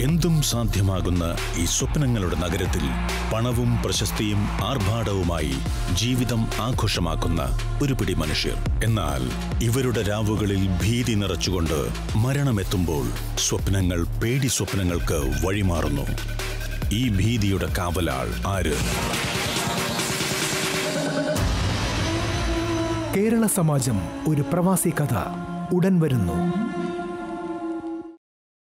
എന്തും സാധ്യമാകുന്ന ഈ സ്വപ്നങ്ങളുടെ നഗരത്തിൽ പണവും പ്രശസ്തിയും ആർഭാടവുമായി ജീവിതം ആഘോഷമാക്കുന്ന ഒരു പിടി മനുഷ്യർ. എന്നാൽ ഇവരുടെ രാവുകളിൽ ഭീതി നിറച്ചുകൊണ്ട് മരണമെത്തുമ്പോൾ സ്വപ്നങ്ങൾ പേടി സ്വപ്നങ്ങൾക്ക് വഴിമാറുന്നു. ഈ ഭീതിയുടെ കാവലാൾ ആര്? കേരള സമാജം ഒരു പ്രവാസി കഥ ഉടൻ വരുന്നു.